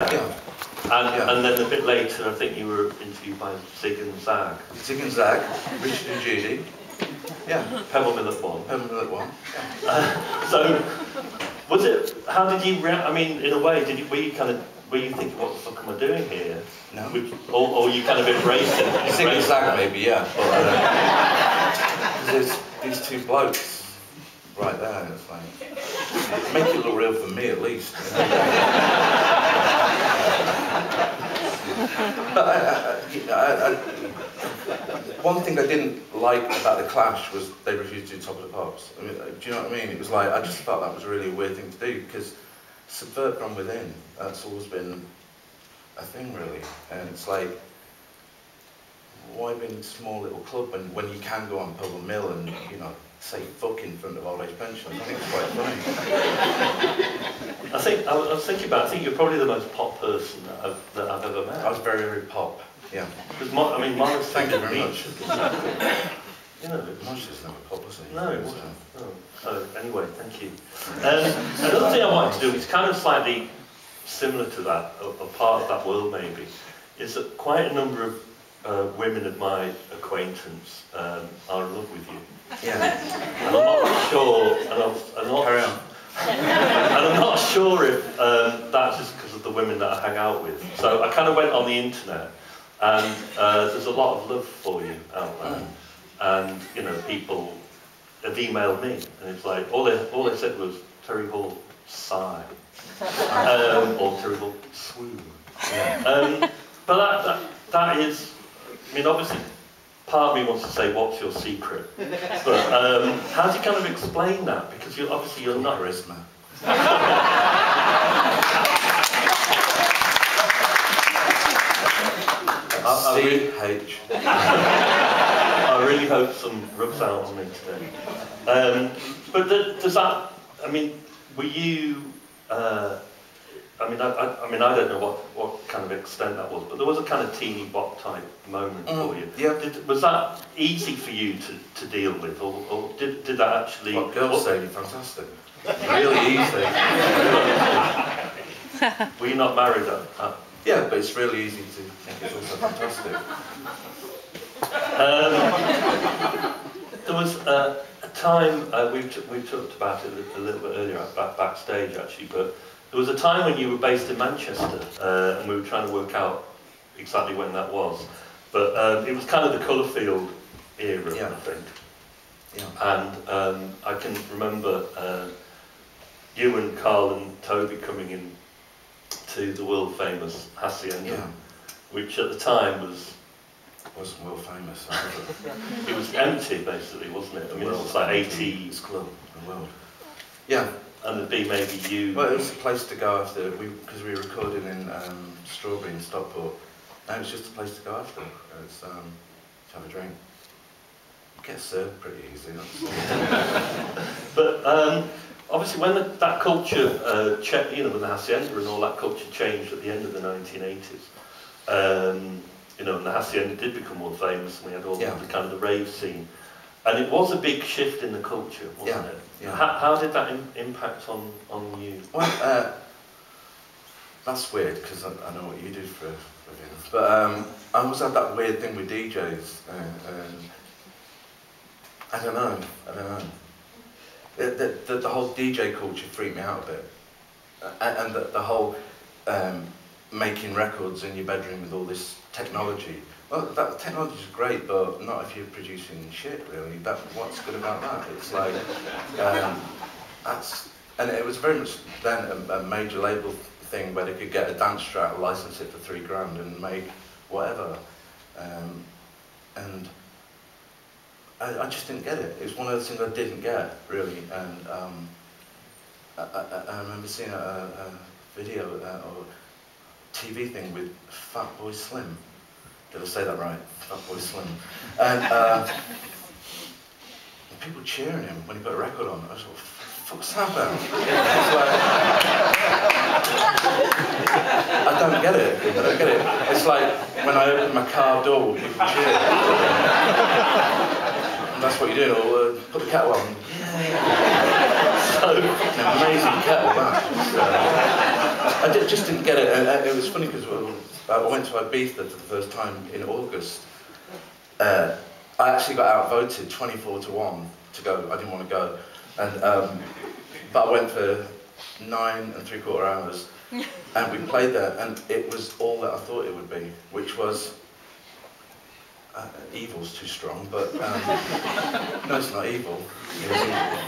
Yeah. And, Yeah. and then a bit later, I think you were interviewed by Zig and Zag. Zig and Zag, Richard and Judy. Yeah, Pebble Mill one. Pebble Mill at one. So, was it? How did you react? I mean, in a way, did you? Were you kind of? Were you thinking, what the fuck am I doing here? No. Which, or, or you kind of embraced it? Zig and Zag maybe, yeah. But, uh, there's these two blokes right there, it's like, make it look real for me at least. I, one thing I didn't like about the Clash was they refused to do Top of the Pops. I mean, uh, do you know what I mean? It was like, I just felt that was really a weird thing to do, because subvert from within, that's always been a thing really. And it's like, why be in a small little club when, when you can go on Pebble Mill and, you know, say fuck in front of old age pensioners? I think it's quite funny. I think I was, I was thinking about. I think you're probably the most pop person that I've, that I've ever met. I was very, very pop. Yeah. Because I mean, Morris Thank you very much. You know, Much is never pop, was it? No, it wasn't. Oh, so anyway, thank you. Um, another thing I wanted to do is kind of slightly similar to that, a, a part of that world maybe, is that quite a number of uh, women of my acquaintance um, are in love with you. Yeah. And I'm not sure, and I'm, I'm not, Carry on. and I'm not sure if um, that's just because of the women that I hang out with. So I kind of went on the internet, and uh, there's a lot of love for you out there. And you know, people have emailed me, and it's like all they all they said was Terry Hall sigh, um, or Terry Hall swoon. Um, but that, that that is, I mean, obviously. Part of me wants to say, "What's your secret?" But um, how do you kind of explain that? Because you're obviously you're not Charisma. I, I, really. I really hope some rubs out on me today. Um, but th does that? I mean, were you? Uh, I mean, I, I, I mean, I don't know what, what kind of extent that was, but there was a kind of teeny bop type moment Mm, for you. yeah. Did, was that easy for you to, to deal with, or, or did, did that actually? What girls say, fantastic. Really easy. Were you not married at, at Yeah, but it's really easy to think it's also fantastic. Um, there was uh, a time, uh, we, t- we talked about it a, a little bit earlier, back, backstage actually, but there was a time when you were based in Manchester uh, and we were trying to work out exactly when that was. But um, it was kind of the Colourfield era, Yeah. I think. Yeah. And um, I can remember uh, you and Karl and Toby coming in to the world famous Hacienda, Yeah. which at the time was Wasn't world famous. was it? It was empty, basically, wasn't it? I mean, it was like 80, It's club, the world. Yeah, and there'd be maybe you. well, it was a place to go after, we because we were recording in um, Strawberry in Stockport. No, it was just a place to go after. It's, um, to have a drink. Get served pretty easy. But um, obviously, when the, that culture, uh, you know, when the hacienda and all that culture changed at the end of the 1980s, um, you know, and the hacienda did become more famous, and we had all Yeah. the kind of the rave scene, and it was a big shift in the culture, wasn't Yeah, it? yeah. How, how did that Im- impact on on you? Well, uh, that's weird because I, I know what you do for a living. But um, I always had that weird thing with DJs. Uh, and I don't know. I don't know. The, the, the, whole DJ culture freaked me out a bit. And and the, the whole um, making records in your bedroom with all this technology. Well, that technology is great, but not if you're producing shit, really. That, what's good about that? It's like, um, that's, and it was very much then a, a major label thing where they could get a dance track, license it for three grand and make whatever. Um, and I, I just didn't get it. It was one of the things I didn't get, really. And um, I, I, I remember seeing a, a video uh, or TV thing with Fatboy Slim. Did I say that right? Fatboy Slim. And uh, people cheering him when he put a record on. I was like, fuck's about? Like, I don't get it. I don't get it. It's like when I open my car door, people cheer. And that's what you do. Or, uh, put the kettle on. So, Amazing kettle I just didn't get it, and uh, it was funny because I went to Ibiza for the first time in August. Uh, I actually got outvoted 24 to 1 to go. I didn't want to go. And, um, but I went for nine and three quarter hours and we played there and it was all that I thought it would be, which was uh, evil's too strong, but um, no, it's not evil. It was evil.